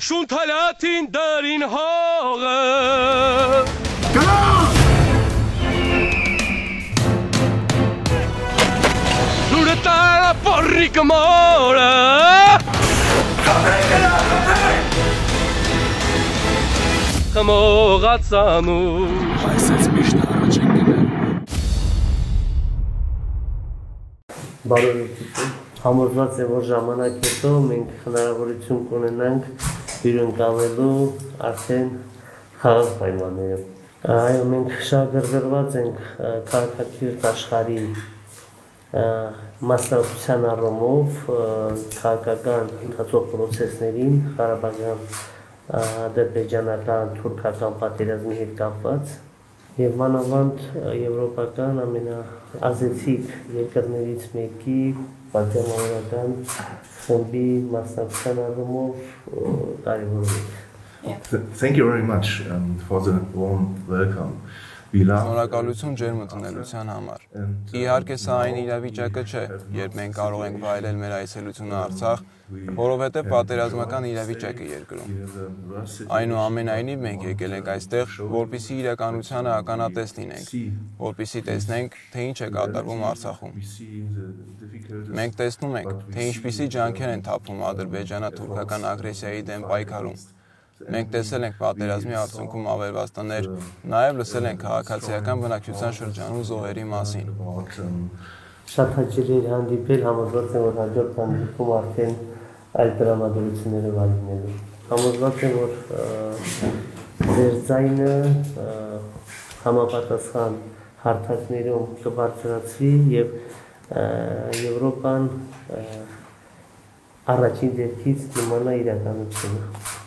շունթալաթին դարին հողը Լուրը տարա պորրի կմորը Խմողացանու Այսպես միշտ առաջ են գնել։ բարօրություն։ Համոզված եմ, որ ժամանակ հետո մենք հնարավորություն կունենանք հյուրընկալելու արդեն խաղաղ պայմաններում։ Այո, մենք շահագրգռված ենք քաղաքակիրթ աշխարհի մասնակցության առումով քաղաքական ընթացող process-ներին Ղարաբաղյան ադրբեջանական թուրքական պատերազմի հետ կապված եւ մանավանդ եվրոպական ամենաազեցիկ երկրներից մեկի Thank you very much um, for the warm welcome. Շնորհակալություն ջերմ ընդունելության համար։ Իհարկե սա այն իրավիճակը չէ, երբ մենք կարող ենք վայելել մեր այցելությունը Արցախ, որովհետև պատերազմական իրավիճակ է երկրում։ Այնուամենայնիվ մենք եկել ենք այստեղ, որպիսի իրականությանը ականատես լինենք, որպիսի տեսնենք, թե ինչ է կատարվում Արցախում։ Մենք տեսնում ենք, թե ինչպիսի ջանքեր են թափում ադրբեջանա-թուրքական ագրեսիայի դեմ պայքարում։ Մենք տեսել ենք պատերազմի արդյունքում ավերված տներ, նաև լսել ենք քաղաքացիական բնակչության շրջանում զոհերի մասին։ Շատ հաճելի էր հանդիպել, համոզված եմ, որ հաջորդ հանդիպում արդեն այլ դրամատուրգությունները վայելնելու։ Համոզված եմ, որ ձեր ձայնը համապատասխան հարթակներում կբարձրացվի եւ Եվրոպան առաջին դեպքից նմանա իրականությունը։